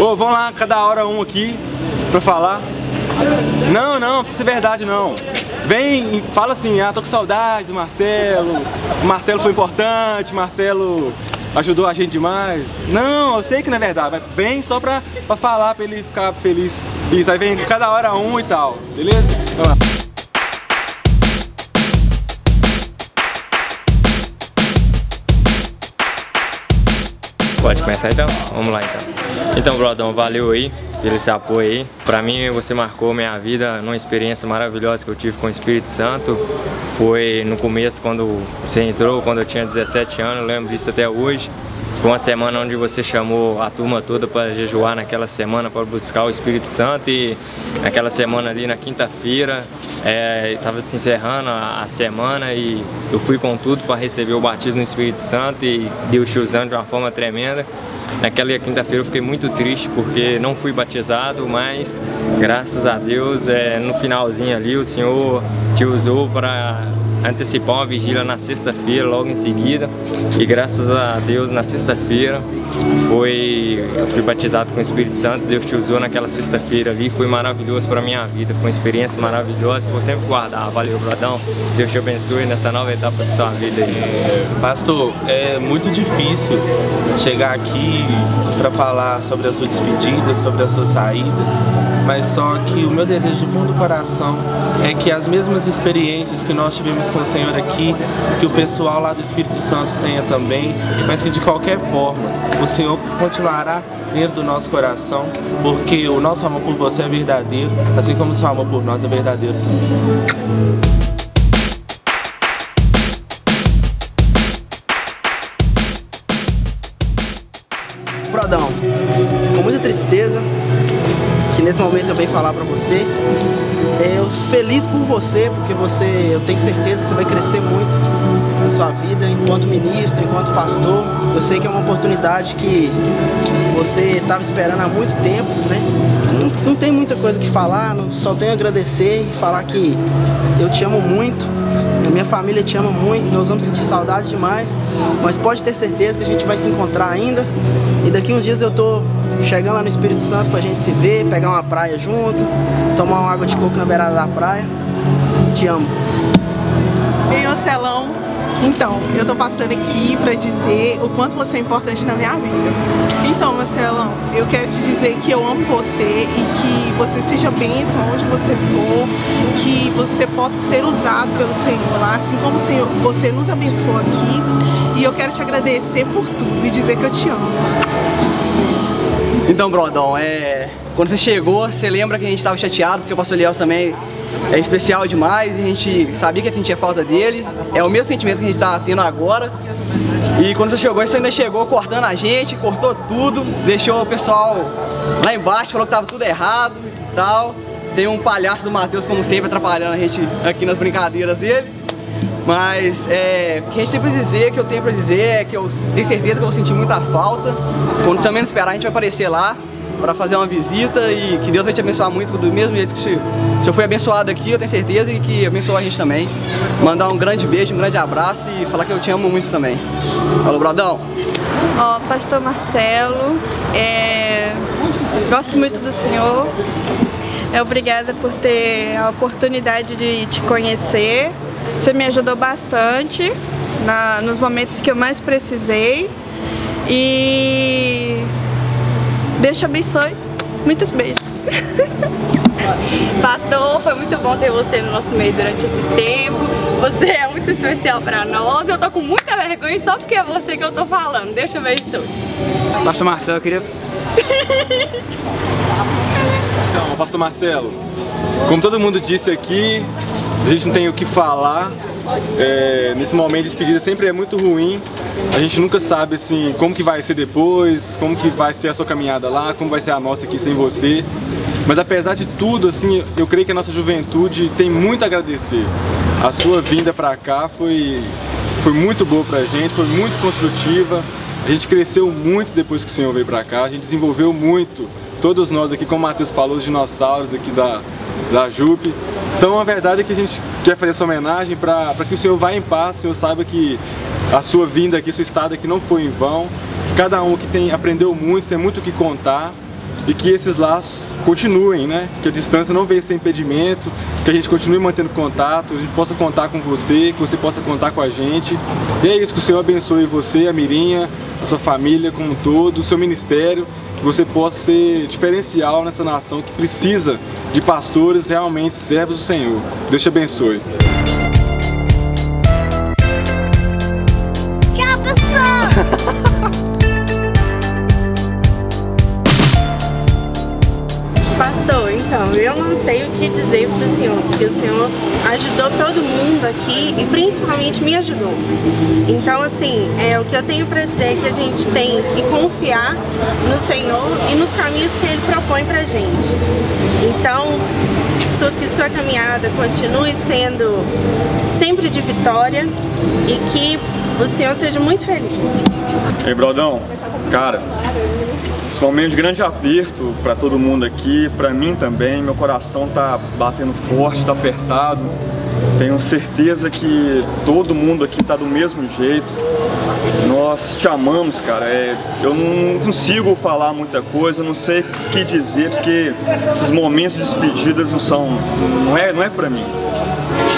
Ô, vamos lá, cada hora um aqui pra falar. Não, não, precisa ser verdade não. Vem e fala assim, ah, tô com saudade do Marcelo, o Marcelo foi importante, Marcelo ajudou a gente demais. Não, eu sei que não é verdade, mas vem só pra, pra falar, pra ele ficar feliz. Isso, aí vem cada hora um e tal, beleza? Então, Pode começar então? Vamos lá então. Então, Brodão, valeu aí pelo esse apoio aí. Pra mim, você marcou minha vida numa experiência maravilhosa que eu tive com o Espírito Santo. Foi no começo, quando você entrou, quando eu tinha 17 anos, lembro disso até hoje. Foi uma semana onde você chamou a turma toda para jejuar naquela semana para buscar o Espírito Santo e naquela semana ali na quinta-feira estava é, se encerrando a, a, semana e eu fui com tudo para receber o batismo no Espírito Santo e Deus te usando de uma forma tremenda. Naquela quinta-feira eu fiquei muito triste porque não fui batizado, mas graças a Deus é, no finalzinho ali o Senhor te usou para antecipar uma vigília na sexta-feira, logo em seguida. E graças a Deus, na sexta-feira, foi eu fui batizado com o Espírito Santo. Deus te usou naquela sexta-feira ali. Foi maravilhoso para minha vida. Foi uma experiência maravilhosa que vou sempre guardar. Valeu, Brodão. Deus te abençoe nessa nova etapa de sua vida. Aí. Pastor, é muito difícil chegar aqui para falar sobre a sua despedida, sobre a sua saída, mas só que o meu desejo de fundo do coração é que as mesmas experiências que nós tivemos com o Senhor aqui, que o pessoal lá do Espírito Santo tenha também, mas que de qualquer forma o Senhor continuará dentro do nosso coração, porque o nosso amor por você é verdadeiro, assim como o seu amor por nós é verdadeiro também. Brodão, com muita tristeza, que nesse momento eu venho falar pra você. Feliz por você, porque você, eu tenho certeza que você vai crescer muito na sua vida enquanto ministro, enquanto pastor. Eu sei que é uma oportunidade que você estava esperando há muito tempo, né? Não, não tem muita coisa que falar, não, só tenho a agradecer e falar que eu te amo muito. A minha família te ama muito, nós vamos sentir saudade demais, mas pode ter certeza que a gente vai se encontrar ainda. E daqui uns dias eu tô chegando lá no Espírito Santo pra gente se ver, pegar uma praia junto, tomar uma água de coco na beirada da praia. Te amo. Ei, Ancelão, então, eu tô passando aqui pra dizer o quanto você é importante na minha vida. Então, Marcelão, eu quero te dizer que eu amo você e que você seja bênção onde você for, que você possa ser usado pelo Senhor lá, assim como Senhor, você nos abençoou aqui. E eu quero te agradecer por tudo e dizer que eu te amo. Então, Brodão, é... quando você chegou, você lembra que a gente estava chateado, porque o pastor Eliel também é especial demais e a gente sabia que a gente tinha falta dele. É o mesmo sentimento que a gente está tendo agora. E quando você chegou, você ainda chegou cortando a gente, cortou tudo, deixou o pessoal lá embaixo, falou que estava tudo errado e tal. Tem um palhaço do Matheus, como sempre, atrapalhando a gente aqui nas brincadeiras dele. Mas é, o que a gente tem pra dizer, que eu tenho pra dizer é que eu tenho certeza que eu vou sentir muita falta. Quando você menos esperar, a gente vai aparecer lá para fazer uma visita e que Deus vai te abençoar muito do mesmo jeito que se, se eu fui abençoado aqui, eu tenho certeza e que abençoou a gente também. Mandar um grande beijo, um grande abraço e falar que eu te amo muito também. Falou, Brodão! Ó, oh, pastor Marcelo, é... gosto muito do senhor. É obrigada por ter a oportunidade de te conhecer. Você me ajudou bastante na, nos momentos que eu mais precisei. E Deus te abençoe. Muitos beijos. Pastor, foi muito bom ter você no nosso meio durante esse tempo. Você é muito especial pra nós. Eu tô com muita vergonha só porque é você que eu tô falando. Deus te abençoe. Pastor Marcelo, eu queria... então, Pastor Marcelo, como todo mundo disse aqui, a gente não tem o que falar. É, nesse momento de despedida sempre é muito ruim. A gente nunca sabe assim como que vai ser depois, como que vai ser a sua caminhada lá, como vai ser a nossa aqui sem você. Mas apesar de tudo, assim, eu creio que a nossa juventude tem muito a agradecer. A sua vinda para cá foi, foi muito boa pra gente, foi muito construtiva. A gente cresceu muito depois que o Senhor veio para cá, a gente desenvolveu muito. Todos nós aqui, como o Matheus falou, os dinossauros aqui da, da JUP. Então a verdade é que a gente quer fazer essa homenagem para que o Senhor vá em paz, o Senhor saiba que a sua vinda aqui, sua estada aqui não foi em vão. Cada um que tem aprendeu muito, tem muito o que contar. E que esses laços continuem, né? Que a distância não venha ser impedimento, que a gente continue mantendo contato, a gente possa contar com você, que você possa contar com a gente. E é isso, que o Senhor abençoe você, a Mirinha, a sua família como um todo, o seu ministério, que você possa ser diferencial nessa nação que precisa de pastores realmente servos do Senhor. Deus te abençoe. Senhor, ajudou todo mundo aqui e principalmente me ajudou. Então, assim, é, o que eu tenho para dizer é que a gente tem que confiar no Senhor e nos caminhos que Ele propõe para gente. Então, sua, que sua caminhada continue sendo sempre de vitória e que o Senhor seja muito feliz. Ei, Brodão, cara, esse momento de grande aperto para todo mundo aqui, para mim também, meu coração tá batendo forte, tá apertado. Tenho certeza que todo mundo aqui tá do mesmo jeito. Nós te amamos, cara. É, eu não consigo falar muita coisa, não sei o que dizer, porque esses momentos de despedidas não são, não é, não é para mim.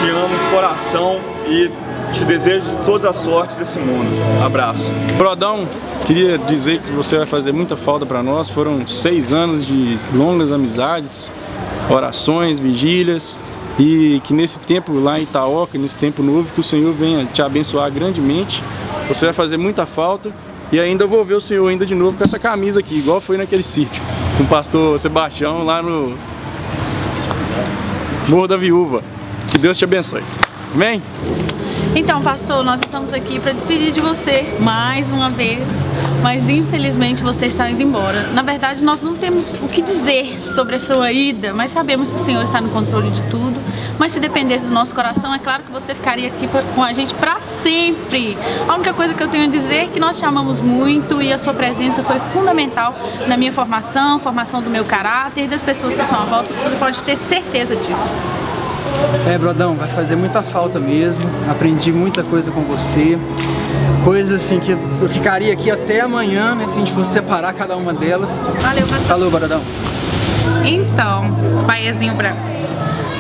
Te amo de coração e te desejo todas as sortes desse mundo. Abraço. Brodão, queria dizer que você vai fazer muita falta para nós. Foram seis anos de longas amizades, orações, vigílias e que nesse tempo lá em Itaoca, nesse tempo novo, que o Senhor venha te abençoar grandemente. Você vai fazer muita falta e ainda vou ver o Senhor ainda de novo com essa camisa aqui, igual foi naquele sítio, com o pastor Sebastião lá no Morro da Viúva. Que Deus te abençoe. Amém? Então, pastor, nós estamos aqui para despedir de você mais uma vez, mas infelizmente você está indo embora. Na verdade, nós não temos o que dizer sobre a sua ida, mas sabemos que o Senhor está no controle de tudo. Mas se dependesse do nosso coração, é claro que você ficaria aqui com a gente para sempre. A única coisa que eu tenho a dizer é que nós te amamos muito e a sua presença foi fundamental na minha formação, formação do meu caráter e das pessoas que estão à volta. Você pode ter certeza disso. É, Brodão, vai fazer muita falta mesmo. Aprendi muita coisa com você. Coisas assim que eu ficaria aqui até amanhã, né? Se a gente fosse separar cada uma delas. Valeu, pastor. Falou, Brodão. Então, paizinho branco.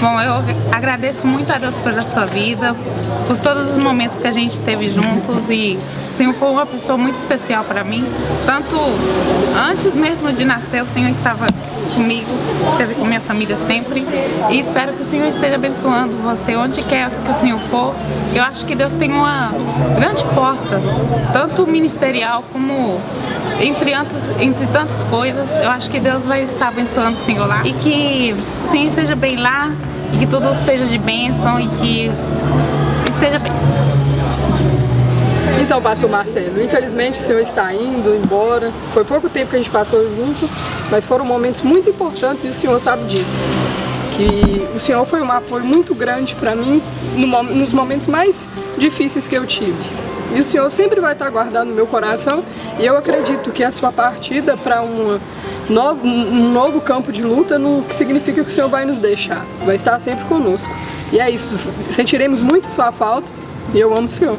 Bom, eu agradeço muito a Deus pela sua vida, por todos os momentos que a gente teve juntos e o Senhor foi uma pessoa muito especial para mim. Tanto antes mesmo de nascer, o Senhor estava comigo, esteve com minha família sempre e espero que o Senhor esteja abençoando você onde quer que o Senhor for. Eu acho que Deus tem uma grande porta, tanto ministerial como entre, entre tantas coisas. Eu acho que Deus vai estar abençoando o Senhor lá e que o Senhor esteja bem lá e que tudo seja de bênção e que esteja bem. Então, pastor Marcelo, infelizmente o senhor está indo embora. Foi pouco tempo que a gente passou junto, mas foram momentos muito importantes e o senhor sabe disso. Que o senhor foi um apoio muito grande para mim no, nos momentos mais difíceis que eu tive. E o senhor sempre vai estar guardado no meu coração e eu acredito que a sua partida para um novo campo de luta não significa que o senhor vai nos deixar. Vai estar sempre conosco. E é isso, sentiremos muito sua falta e eu amo o senhor.